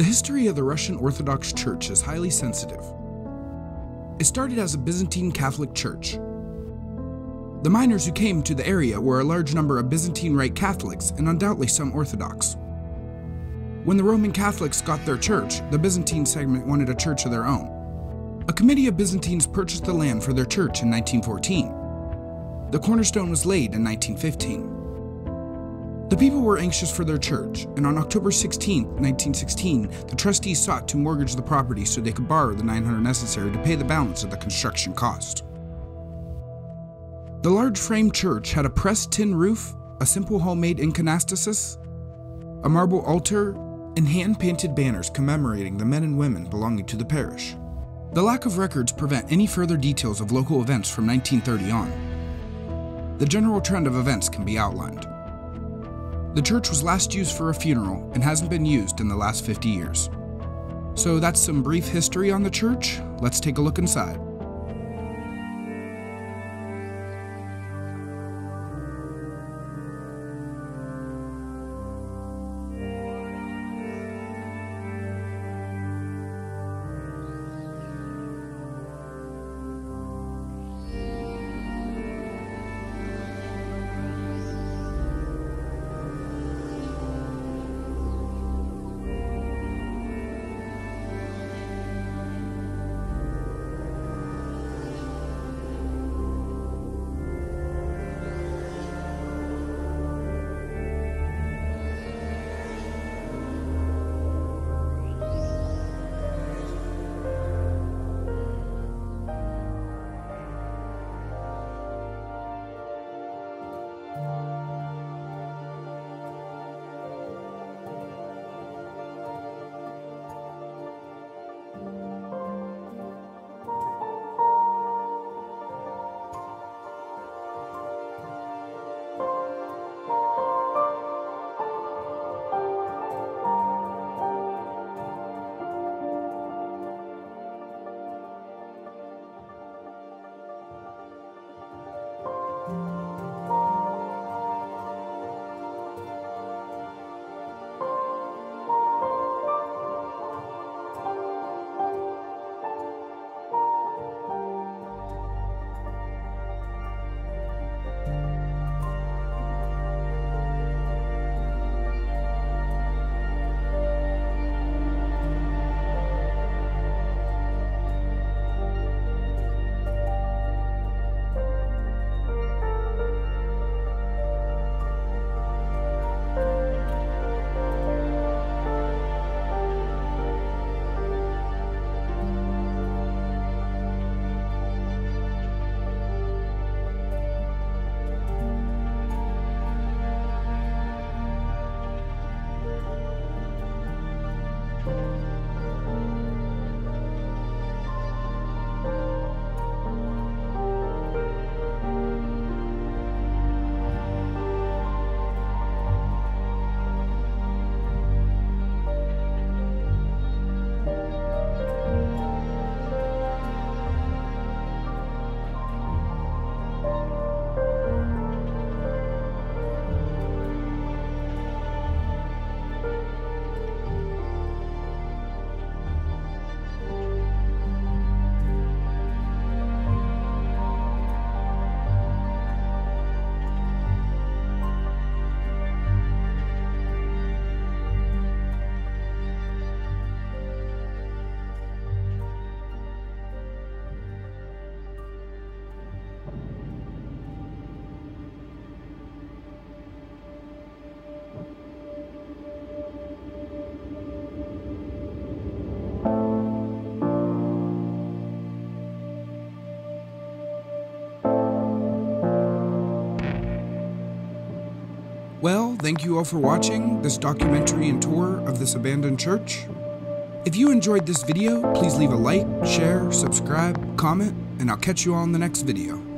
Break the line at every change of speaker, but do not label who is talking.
of the Russian Orthodox Church is highly sensitive. It started as a Byzantine Catholic church. The miners who came to the area were a large number of Byzantine Rite Catholics and undoubtedly some Orthodox. When the Roman Catholics got their church, the Byzantine segment wanted a church of their own. A committee of Byzantines purchased the land for their church in 1914. The cornerstone was laid in 1915. The people were anxious for their church, and on October 16, 1916, the trustees sought to mortgage the property so they could borrow the 900 necessary to pay the balance of the construction cost. The large frame church had a pressed tin roof, a simple homemade iconostasis, a marble altar, and hand-painted banners commemorating the men and women belonging to the parish. The lack of records prevent any further details of local events from 1930 on. The general trend of events can be outlined. The church was last used for a funeral and hasn't been used in the last 50 years. So that's some brief history on the church. Let's take a look inside. Well, thank you all for watching this documentary and tour of this abandoned church. If you enjoyed this video, please leave a like, share, subscribe, comment, and I'll catch you all in the next video.